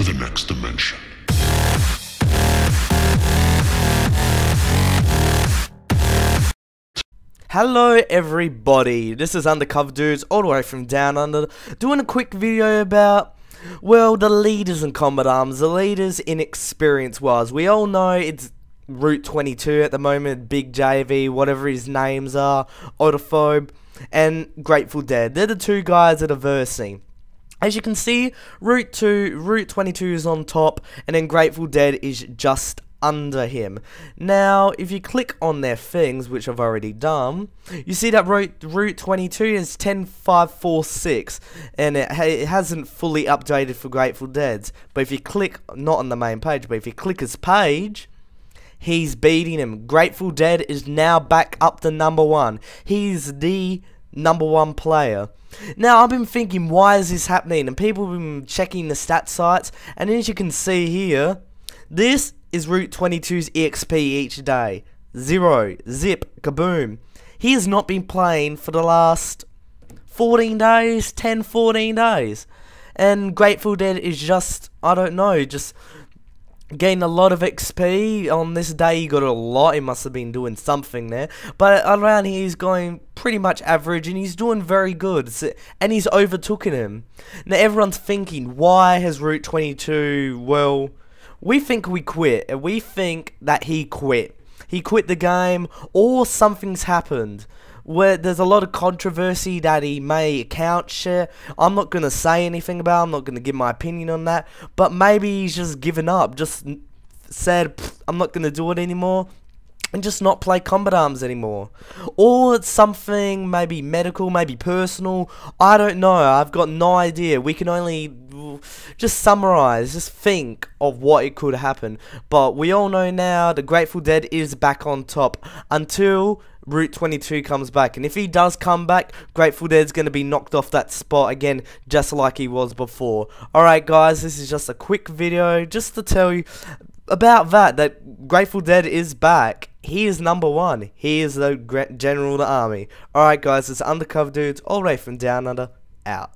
to the next dimension. Hello everybody, this is Undercover Dudes all the way from Down Under, doing a quick video about, well, the leaders in Combat Arms, the leaders in experience wise. We all know it's Route 22 at the moment, Big JV, whatever his names are, Autophobe, and Grateful Dead. They're the two guys that are versing. As you can see, Route 2, Route 22 is on top, and then Grateful Dead is just under him. Now, if you click on their things, which I've already done, you see that route, route 22 is 10546, and it, ha it hasn't fully updated for Grateful Dead's. But if you click, not on the main page, but if you click his page, he's beating him. Grateful Dead is now back up to number one. He's the number one player. Now, I've been thinking, why is this happening? And people have been checking the stat sites, and as you can see here, this is Route 22's EXP each day. Zero, zip, kaboom. He has not been playing for the last 14 days, 10, 14 days. And Grateful Dead is just, I don't know, just getting a lot of XP. On this day, he got a lot. He must have been doing something there. But around here, he's going pretty much average, and he's doing very good. And he's overtaken him. Now, everyone's thinking, why has Route 22, well, we think we quit. We think that he quit. He quit the game, or something's happened where there's a lot of controversy that he may account share. I'm not going to say anything about I'm not going to give my opinion on that. But maybe he's just given up. Just said, I'm not going to do it anymore. And just not play combat arms anymore. Or it's something maybe medical, maybe personal. I don't know. I've got no idea. We can only just summarize, just think of what it could happen. But we all know now the Grateful Dead is back on top until Route 22 comes back. And if he does come back, Grateful Dead's going to be knocked off that spot again, just like he was before. Alright guys, this is just a quick video just to tell you about that, that Grateful Dead is back. He is number one. He is the general of the army. Alright guys, it's Undercover Dudes, all the way from Down Under, out.